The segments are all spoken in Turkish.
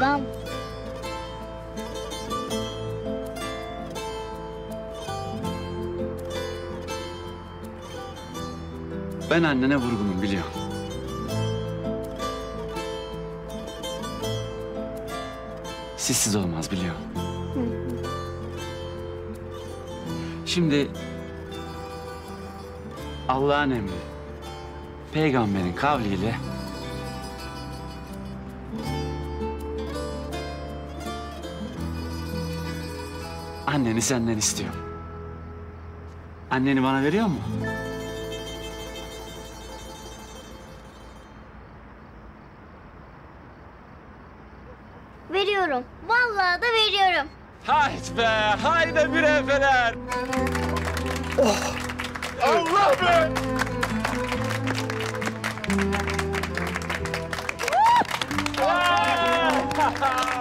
Babam. Ben annene vurgunum biliyorum. Sizsiz olmaz biliyorum. Şimdi Allah'ın emri, peygamberin kavliyle anneni senden istiyorum. Anneni bana veriyor mu? Veriyorum. Vallahi da veriyorum. Hayt be, haydi bir efeler. Allah be!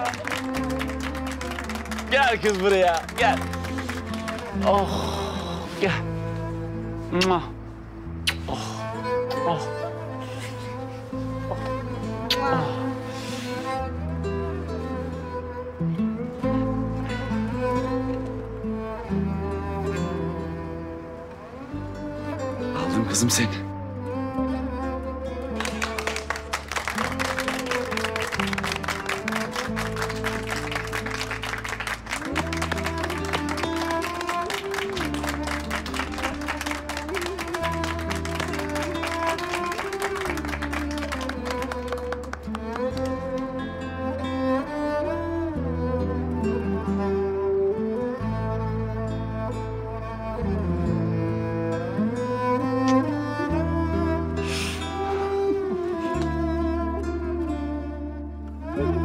Gel kız buraya, gel. Oh, gel. Mua. Oh, oh. Aldım kızım seni. Mm-hmm.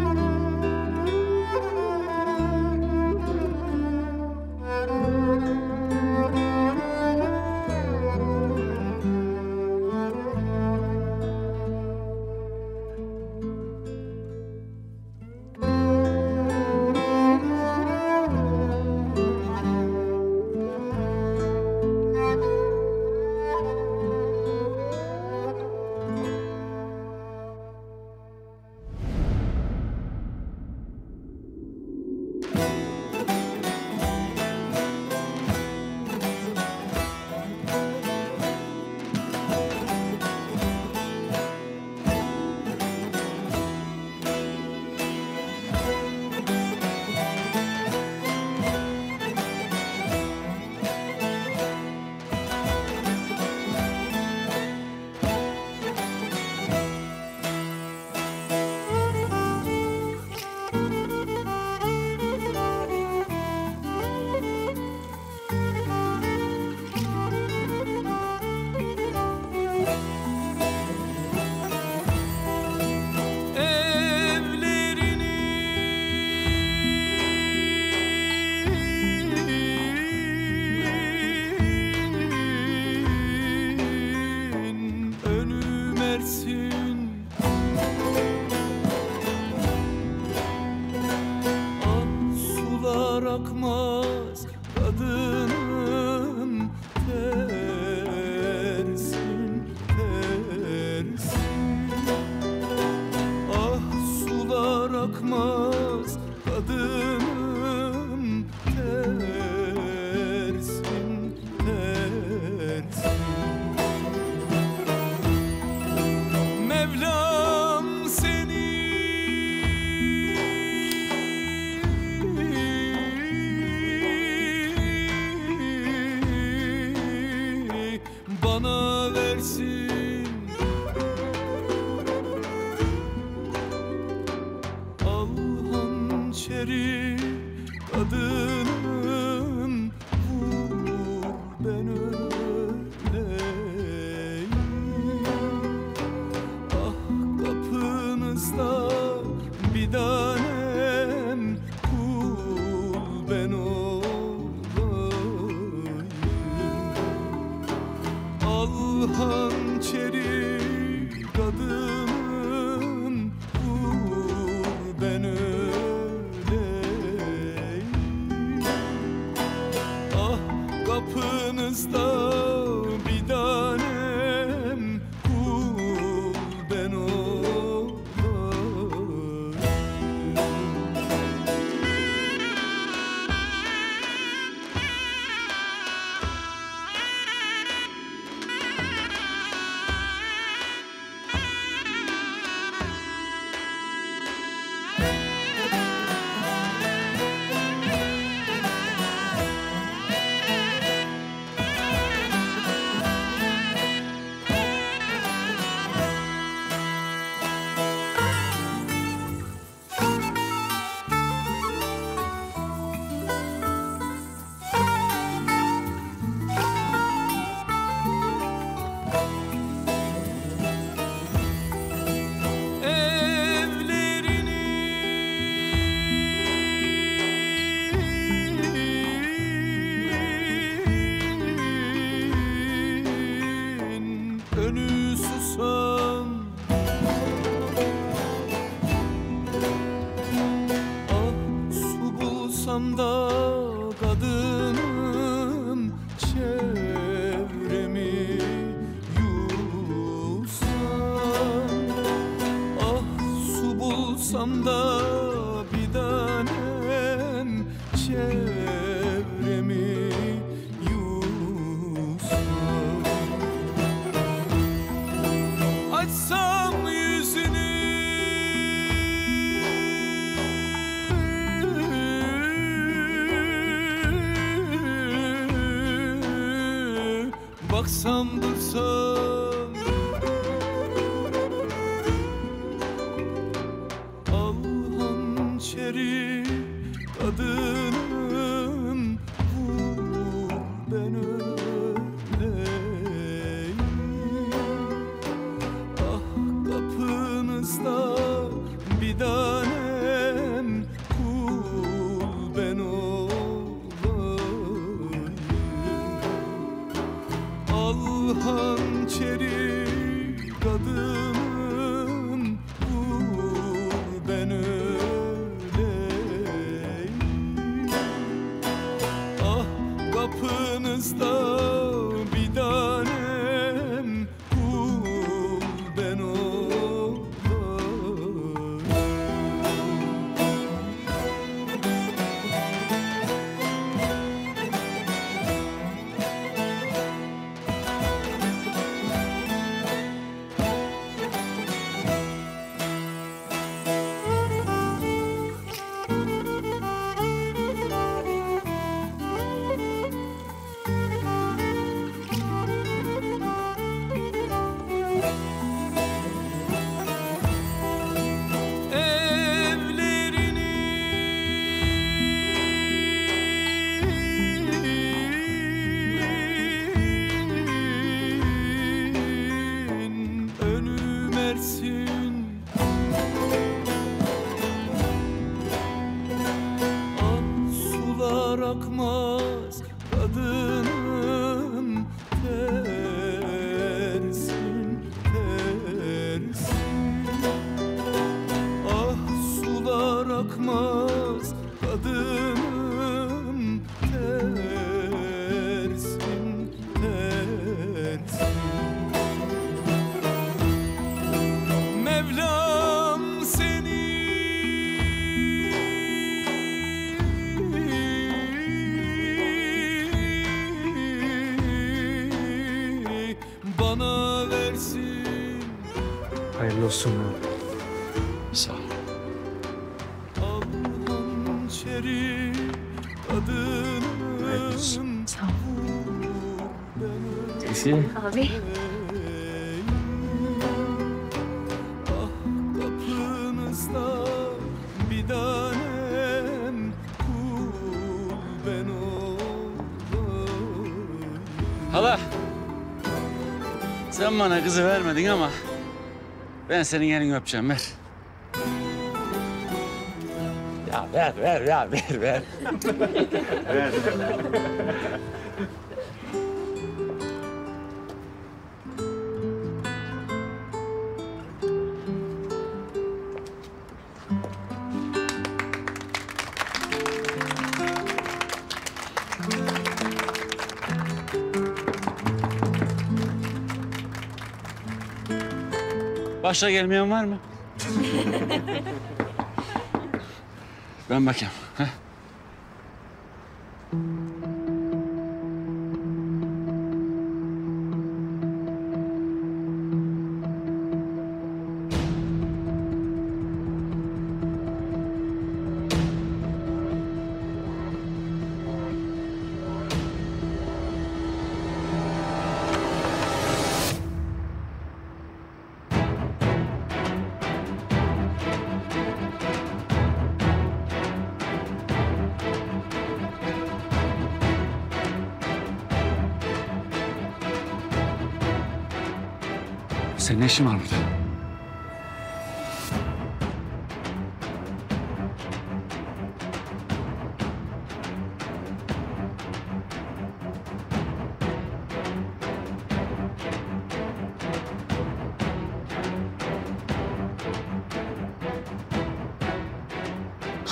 To. Kapınızda bulsam da bir tanem çevremi yusam Açsam yüzünü Baksam dursam kadının Sağ ol. Abi. Ah Hala. Sen bana kızı vermedin ama ben senin elini öpeceğim ver. Ver ver ya ver ver. Başta gelmeyen var mı? ben bakayım. Senin ne işin var burada?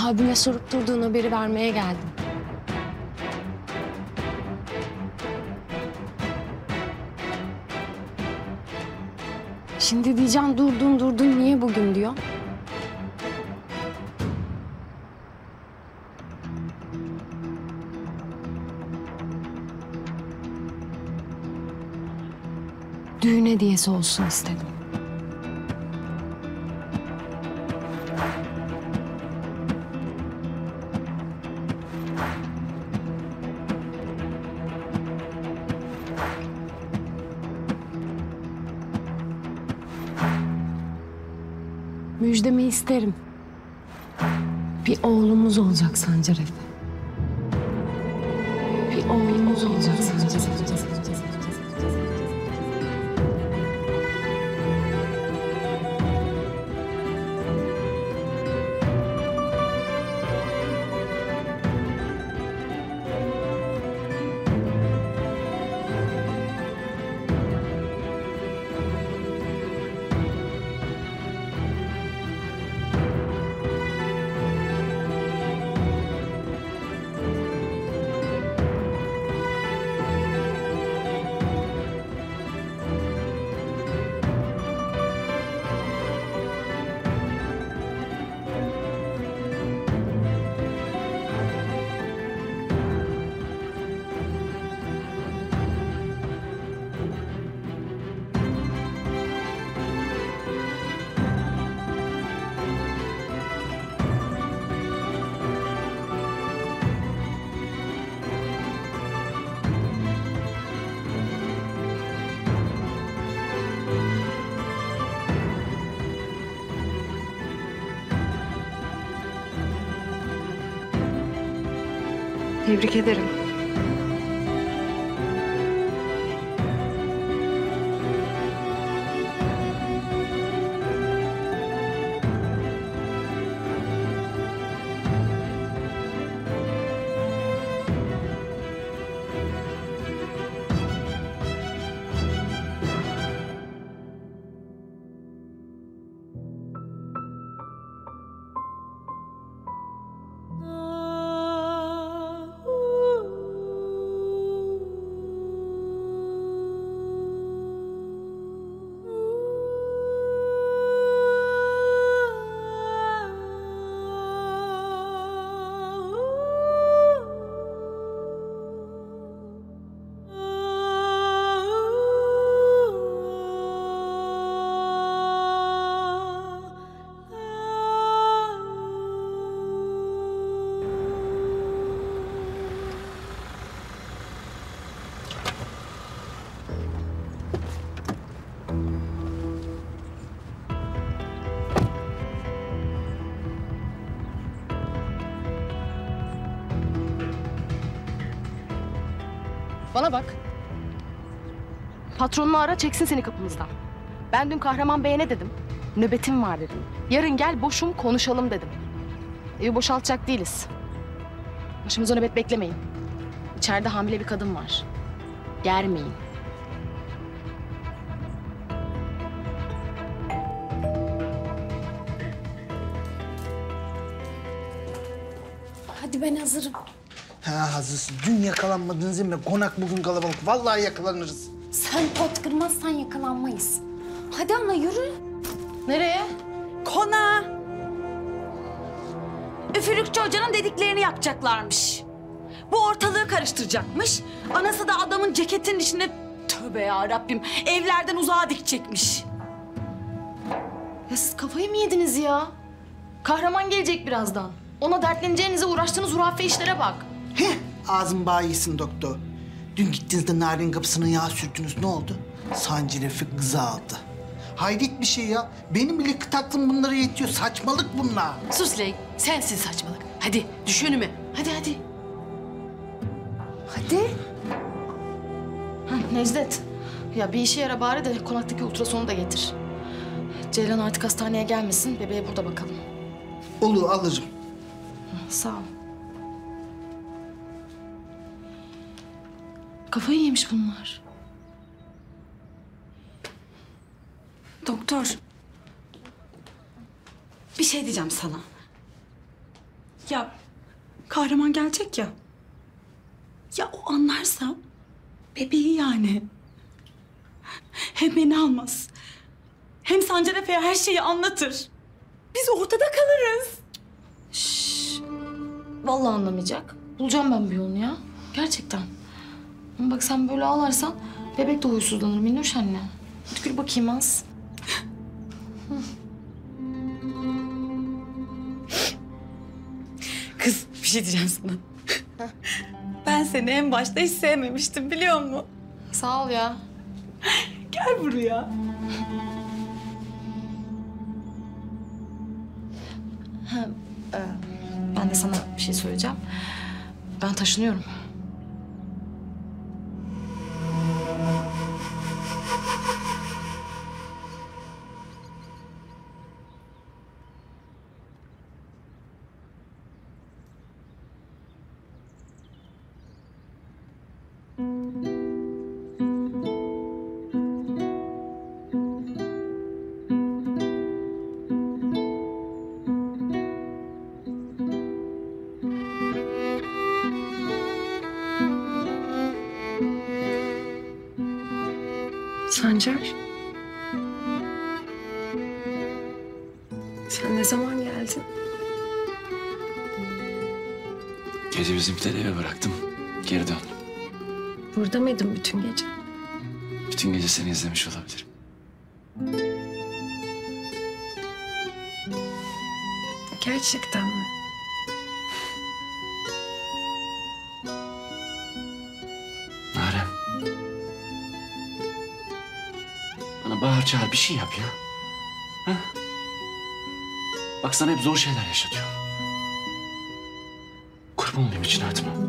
Abime sorup durduğun haberi vermeye geldim. Şimdi diyeceğim durdun durdun niye bugün diyor. Düğün hediyesi olsun istedim. İsterim. Bir oğlumuz olacak Sancar Efe. Tebrik ederim. Bana bak. Patronunu ara çeksin seni kapımızdan. Ben dün Kahraman Bey'e ne dedim? Nöbetim var dedim. Yarın gel boşum konuşalım dedim. Evi boşaltacak değiliz. Başımıza nöbet beklemeyin. İçeride hamile bir kadın var. Germeyin. Hadi ben hazırım. Ha hazırsın. Dün yakalanmadınız değil mi? Konak bugün kalabalık. Vallahi yakalanırız. Sen pot kırmazsan yakalanmayız. Hadi ana yürü. Nereye? Kona. Üfürükçü hocanın dediklerini yapacaklarmış. Bu ortalığı karıştıracakmış. Anası da adamın ceketinin içine tövbe ya Rabbim evlerden uzağa dikecekmiş. Ya siz kafayı mı yediniz ya? Kahraman gelecek birazdan. Ona dertleneceğinize uğraştığınız hurafe işlere bak. Heh, ağzın yesin doktor. Dün gittiğinizde narin kapısına yağ sürdünüz. Ne oldu? Sancı Refik kızı aldı. Hayret bir şey ya. Benim bile kıt aklım bunlara yetiyor. Saçmalık bunlar. Sus Ley, sensin saçmalık. Hadi düş önüme. Hadi hadi. Hadi. Hah, Necdet. Ya bir işe yara bari de konaktaki ultrasonu da getir. Ceylan artık hastaneye gelmesin. Bebeğe burada bakalım. Olur alırım. Sağ ol. Kafayı yemiş bunlar. Doktor. Bir şey diyeceğim sana. Ya kahraman gelecek ya. Ya o anlarsa bebeği yani. Hem beni almaz. Hem Sancar Efe'ye her şeyi anlatır. Biz ortada kalırız. Şşş. Vallahi anlamayacak. Bulacağım ben bir yolunu ya. Gerçekten. Ama bak sen böyle ağlarsan bebek de huysuzlanır Minnoş anne. Hadi gül bakayım az. Kız bir şey diyeceğim sana. ben seni en başta hiç sevmemiştim biliyor musun? Sağ ol ya. Gel buraya. Ben de sana bir şey söyleyeceğim. Ben taşınıyorum. Gece bizimkileri eve bıraktım. Geri döndüm. Burada mıydın bütün gece? Bütün gece seni izlemiş olabilirim. Gerçekten mi? Naren. Bana bağır çağır bir şey yap ya. Ha? Bak sana hep zor şeyler yaşatıyorum. Olayım için artma.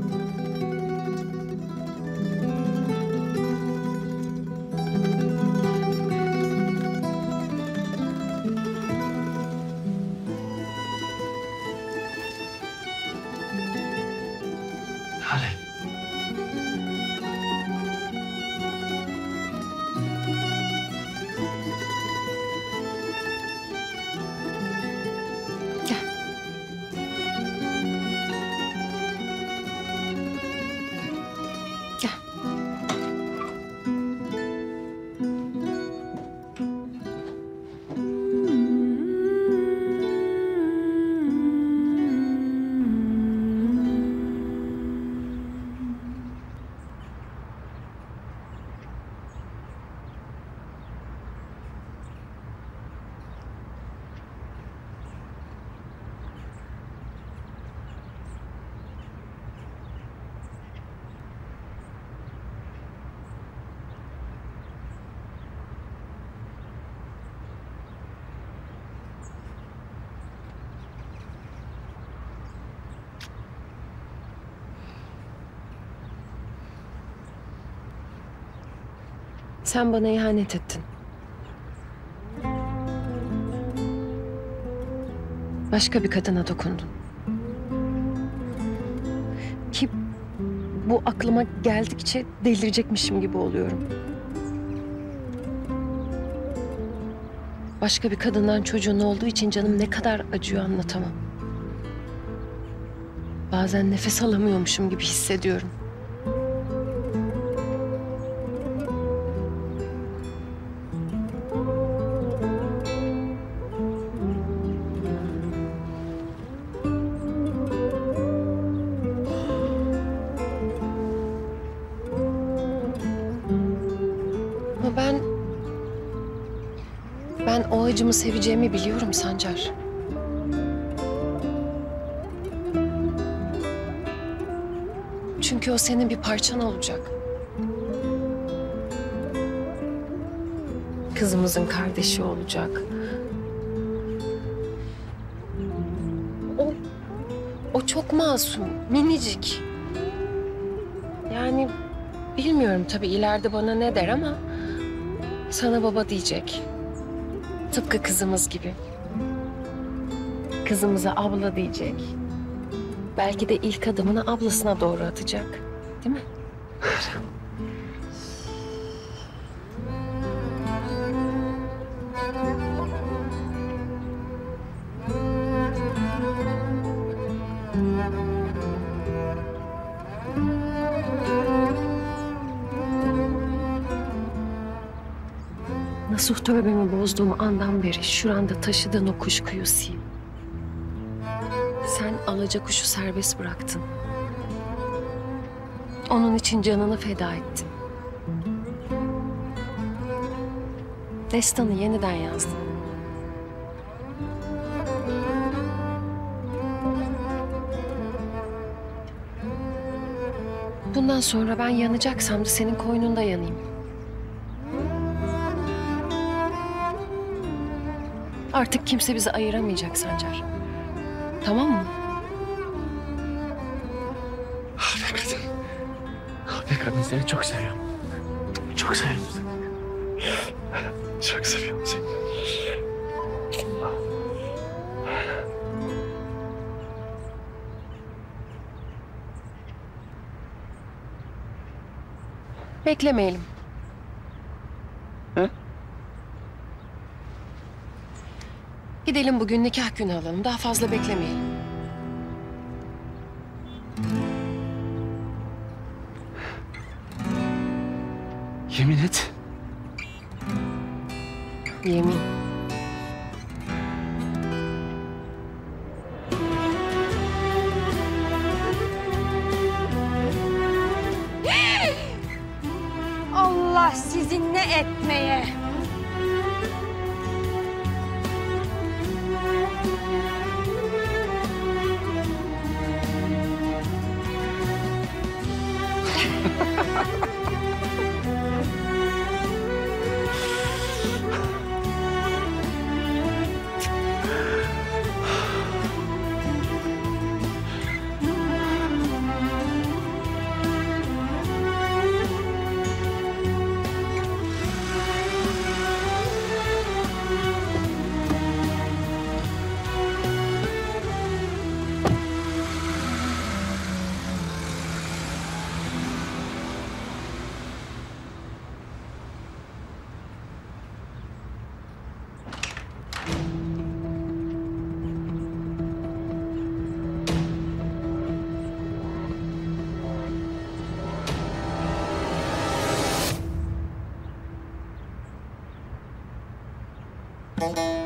Sen bana ihanet ettin. Başka bir kadına dokundun. Ki bu aklıma geldikçe delirecekmişim gibi oluyorum. Başka bir kadından çocuğun olduğu için canım ne kadar acıyor anlatamam. Bazen nefes alamıyormuşum gibi hissediyorum. Acımı seveceğimi biliyorum Sancar. Çünkü o senin bir parçan olacak. Kızımızın kardeşi olacak. O, o çok masum, minicik. Yani bilmiyorum tabii ileride bana ne der ama sana baba diyecek. Tıpkı kızımız gibi. Kızımıza abla diyecek. Belki de ilk adımını ablasına doğru atacak. Değil mi? Nasuh tövbemi bozduğum andan beri şuranda taşıdığın o kuşkuyu sil. Sen alaca kuşu serbest bıraktın. Onun için canını feda ettin. Destanı yeniden yazdın. Bundan sonra ben yanacaksam da senin koynunda yanayım. Artık kimse bizi ayıramayacak Sancar. Tamam mı? Ah be kadın. Ah be kadın seni çok seviyorum. Çok seviyorum seni. Çok seviyorum seni. Beklemeyelim. Gidelim bugün nikah günü alalım. Daha fazla beklemeyelim. Yemin et. Yemin. Bye.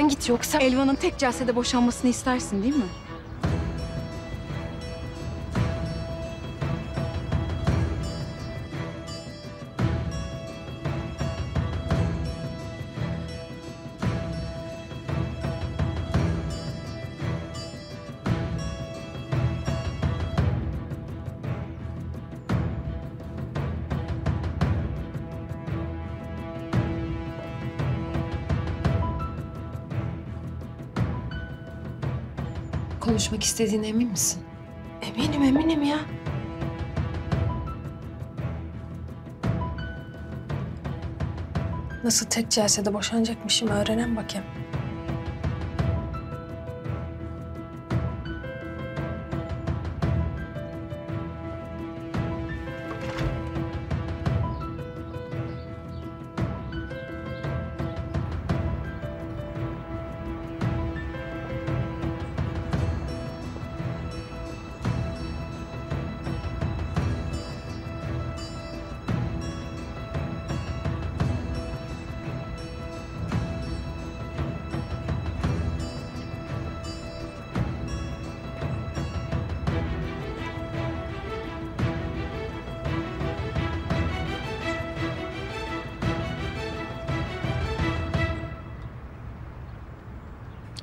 Hemen git yoksa... Elvan'ın tek celsede boşanmasını istersin değil mi? Konuşmak istediğine emin misin? Eminim eminim ya. Nasıl tek celsede boşanacakmışım öğrenen bakayım.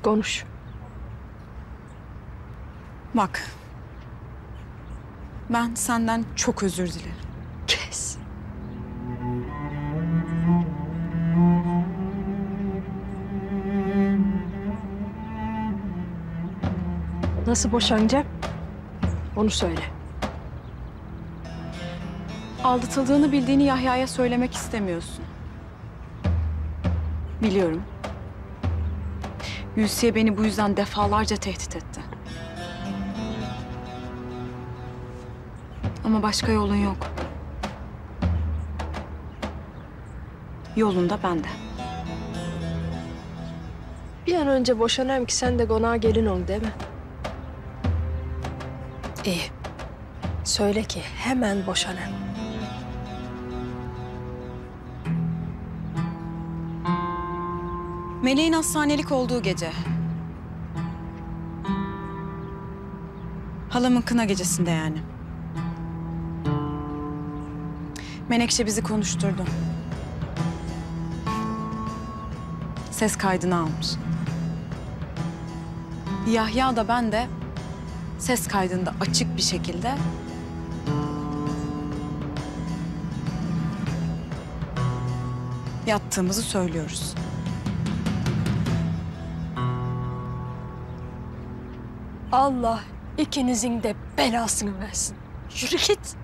Konuş. Bak. Ben senden çok özür dilerim. Kes. Nasıl boşanacağım? Onu söyle. Aldatıldığını bildiğini Yahya'ya söylemek istemiyorsun. Biliyorum. Gülsiye beni bu yüzden defalarca tehdit etti. Ama başka yolun yok. Yolun da bende. Bir an önce boşanayım ki sen de konağa gelin ol değil mi? İyi. Söyle ki hemen boşanayım. Meleğin hastanelik olduğu gece. Halamın kına gecesinde yani. Menekşe bizi konuşturdu. Ses kaydını almış. Yahya da ben de ses kaydında açık bir şekilde yattığımızı söylüyoruz. Allah ikinizin de belasını versin. Yürü git.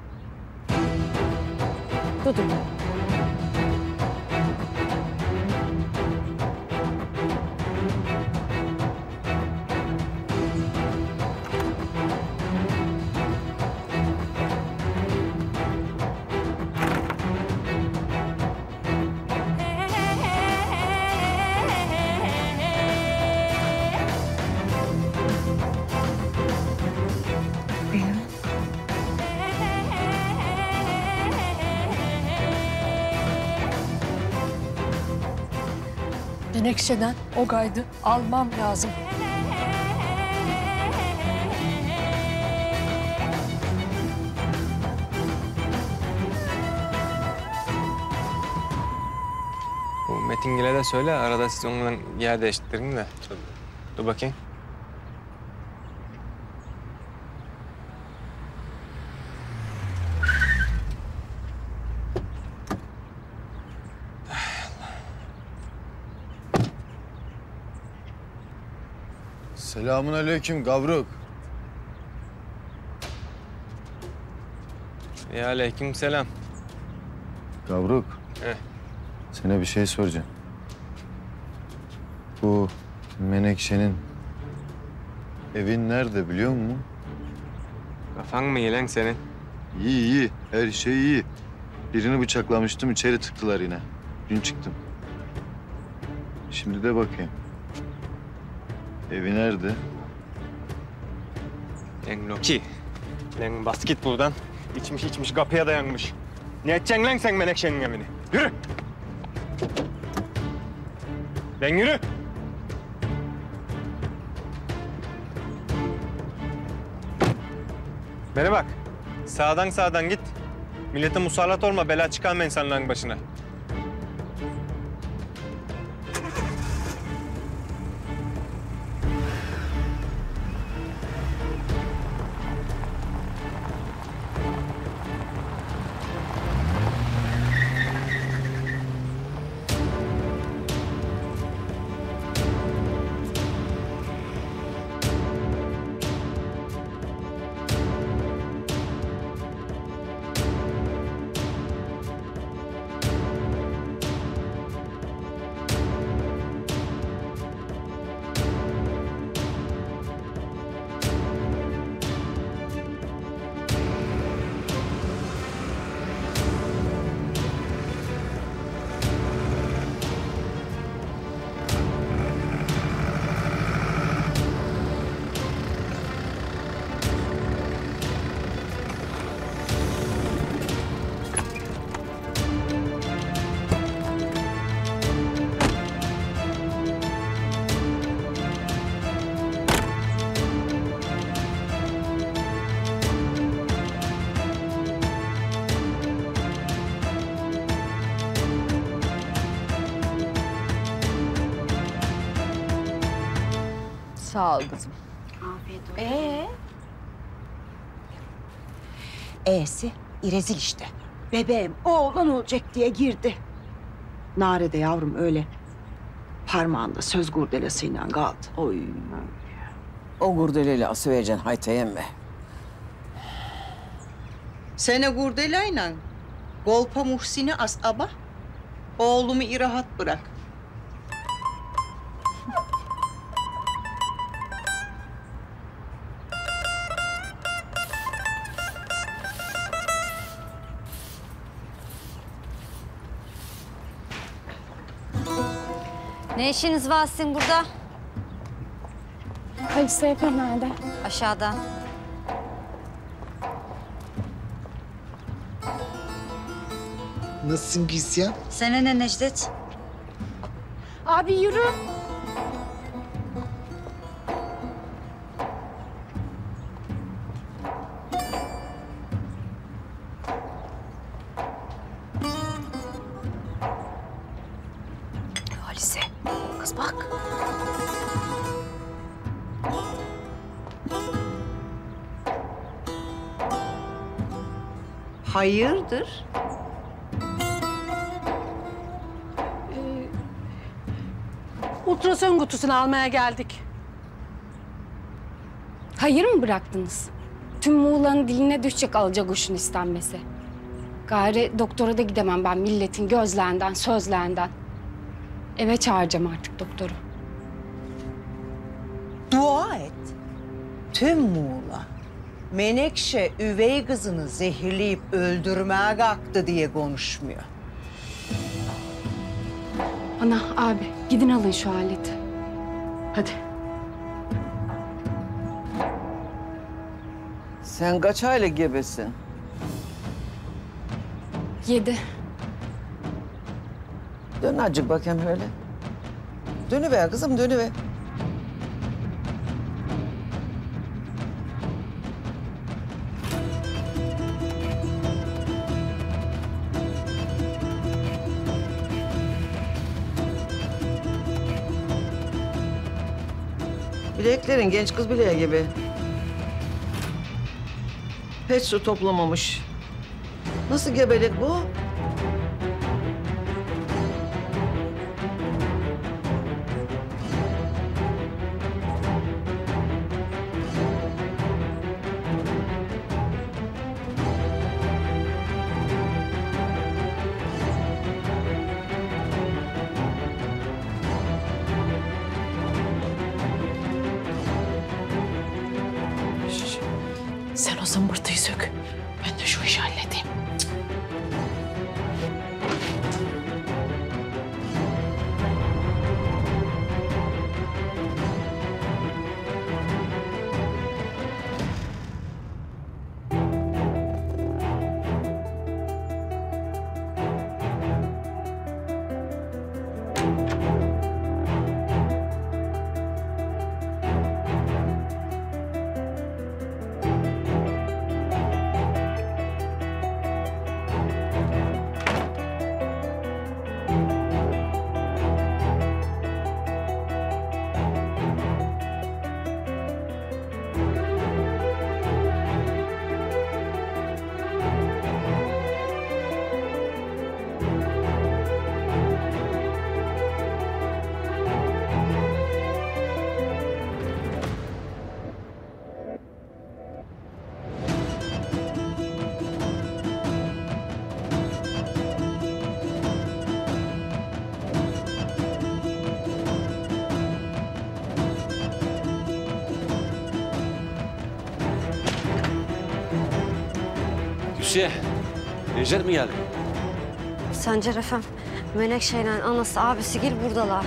Dudu. Menekşe'den o kaydı almam lazım. Bu Metingil'e de söyle arada siz onunla yer değiştirin de. Dur, dur bakayım. Selamun aleyküm Gavruk. Ya aleyküm selam. Gavruk. Heh. Sana bir şey soracağım. Bu Menekşe'nin evin nerede biliyor musun? Kafan mı iyi lan senin? İyi iyi. Her şey iyi. Birini bıçaklamıştım içeri tıktılar yine. Dün çıktım. Şimdi de bakayım. Evi nerede? Lan Loki. Lan bas git buradan. İçmiş içmiş kapıya dayanmış. Ne edeceksin lan sen Menekşe'nin evini? Yürü. Lan yürü. Bana bak. Sağdan sağdan git. Millete musallat olma, bela çıkarma insanların başına. Sağ ol kızım. Ee? E'si İrezil işte. Bebeğim oğlan olacak diye girdi. Nare de yavrum öyle parmağında söz kurdelesiyle kaldı. Oy. O gurdeleyle asıvereceksin haytayem mi? Sene gurdelayla Golpa Muhsin'i as aba. Oğlumu irahat bırak. Ne işiniz var sizin burada? Ali Seyfe nerede? Aşağıda. Nasılsın Gülsiyem? Sana ne Necdet? Abi yürü. Hayırdır? Ultrason kutusunu almaya geldik. Hayır mı bıraktınız? Tüm Muğla'nın diline düşecek alacak kuşun istenmesi. Gari doktora da gidemem ben milletin gözlerinden, sözlerinden. Eve çağıracağım artık doktoru. Dua et. Tüm Muğla. Menekşe üvey kızını zehirleyip öldürmeye kalktı diye konuşmuyor. Ana, abi gidin alın şu aleti. Hadi. Sen kaç aylık gebesin? Yedi. Dön azıcık bakayım öyle. Dönüver kızım dönüver. Bileklerin genç kız bileği gibi. Hiç su toplamamış. Nasıl gebelik bu? Hüsiye, Necdet mi geldi? Sancar efem, Menekşe'yle anası abisi gel buradalar.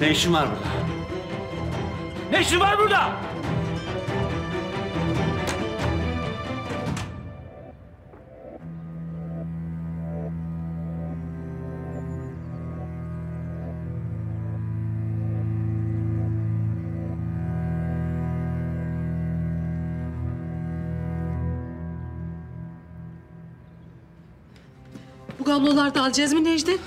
Ne işin var burada? Ne işin var burada? Bu gablolarda alacağız mı Necdet?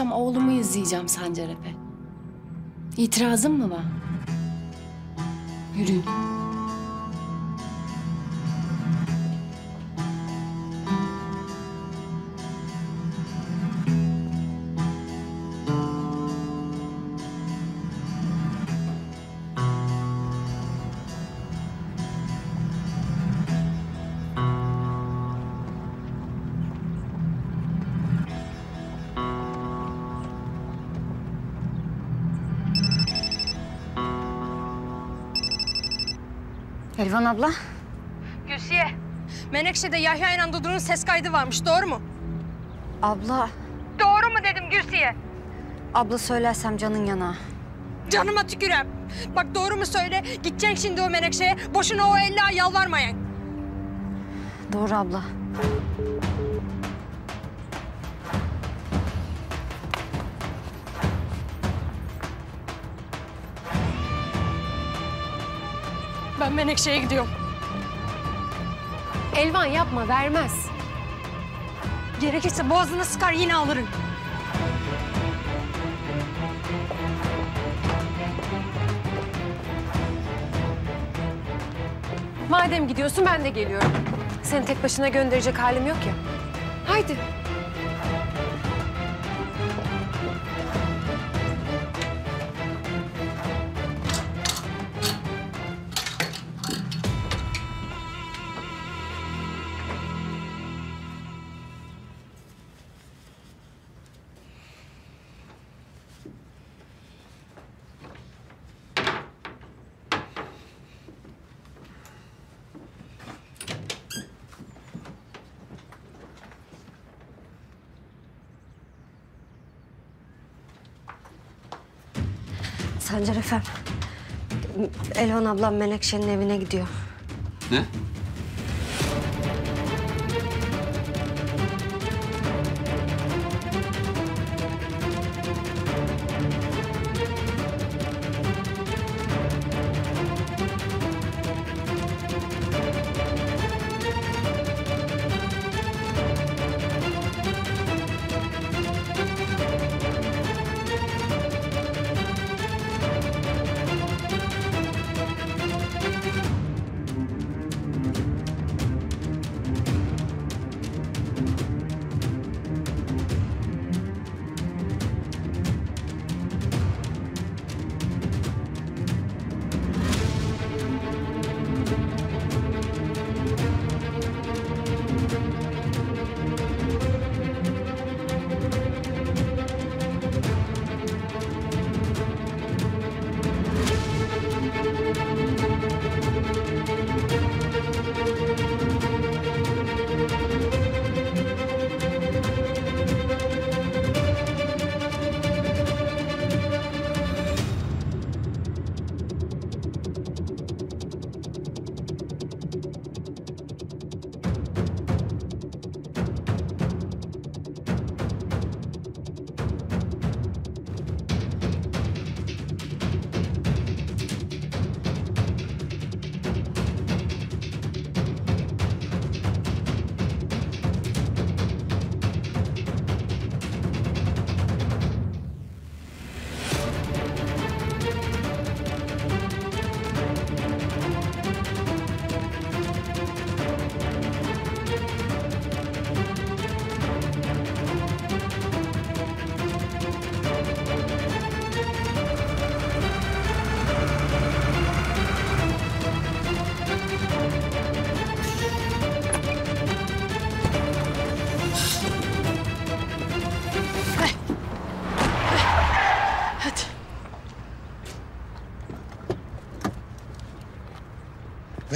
Akşam oğlumu izleyeceğim Sancar Efe. İtirazın mı var? Yürüyün. Elvan abla. Gülsiye. Menekşe'de Yahya ile Dudu'nun ses kaydı varmış. Doğru mu? Abla. Doğru mu dedim Gülsiye? Abla söylersem canın yana. Canıma tükürem. Bak doğru mu söyle? Gideceksin şimdi o Menekşe'ye. Boşuna o elle yalvarmayın. Doğru abla. Ben Menekşe'ye gidiyorum. Elvan yapma vermez. Gerekirse boğazını sıkar yine alırım. Madem gidiyorsun ben de geliyorum. Seni tek başına gönderecek halim yok ya. Haydi. Sancar efem. Elvan ablam Menekşe'nin evine gidiyor. Ne?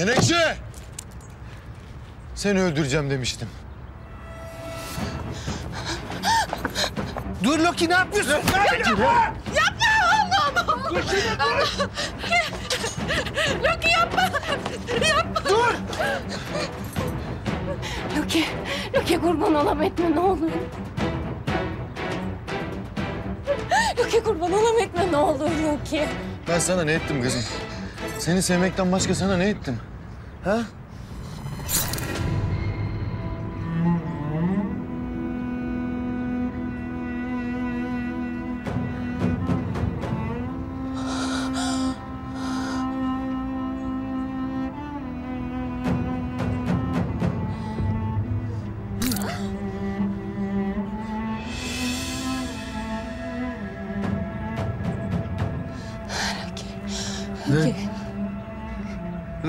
Menekşe! Seni öldüreceğim demiştim. Dur Loki ne yapıyorsun? Yapma! Allah'ım! Allah! Loki yapma! Yapma! Dur! Loki, Loki kurban olam etme ne olur. Loki kurban olam etme ne olur Loki. Ben sana ne ettim kızım? Seni sevmekten başka sana ne ettim? Ha?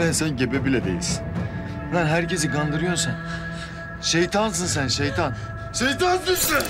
Lan sen gebe bile değilsin. Lan herkesi kandırıyorsun sen. Şeytansın sen şeytan. Şeytansın sen.